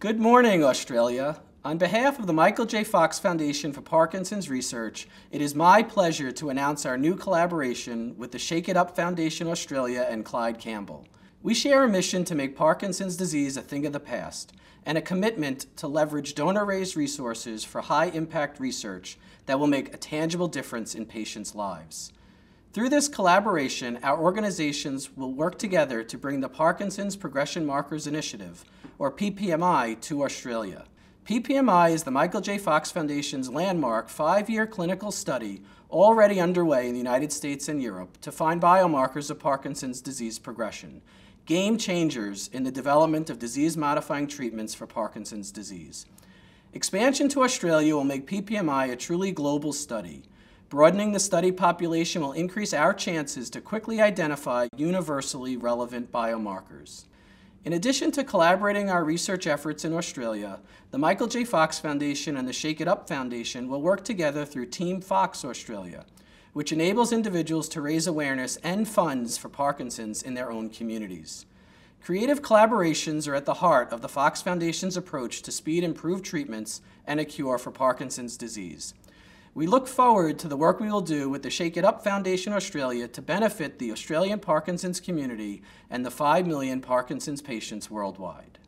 Good morning, Australia. On behalf of the Michael J. Fox Foundation for Parkinson's Research, it is my pleasure to announce our new collaboration with the Shake It Up Foundation Australia and Clyde Campbell. We share a mission to make Parkinson's disease a thing of the past and a commitment to leverage donor-raised resources for high-impact research that will make a tangible difference in patients' lives. Through this collaboration, our organizations will work together to bring the Parkinson's Progression Markers Initiative, or PPMI, to Australia. PPMI is the Michael J. Fox Foundation's landmark five-year clinical study already underway in the United States and Europe to find biomarkers of Parkinson's disease progression, game changers in the development of disease-modifying treatments for Parkinson's disease. Expansion to Australia will make PPMI a truly global study. Broadening the study population will increase our chances to quickly identify universally relevant biomarkers. In addition to collaborating our research efforts in Australia, the Michael J. Fox Foundation and the Shake It Up Foundation will work together through Team Fox Australia, which enables individuals to raise awareness and funds for Parkinson's in their own communities. Creative collaborations are at the heart of the Fox Foundation's approach to speed improved treatments and a cure for Parkinson's disease. We look forward to the work we will do with the Shake It Up Foundation Australia to benefit the Australian Parkinson's community and the 5 million Parkinson's patients worldwide.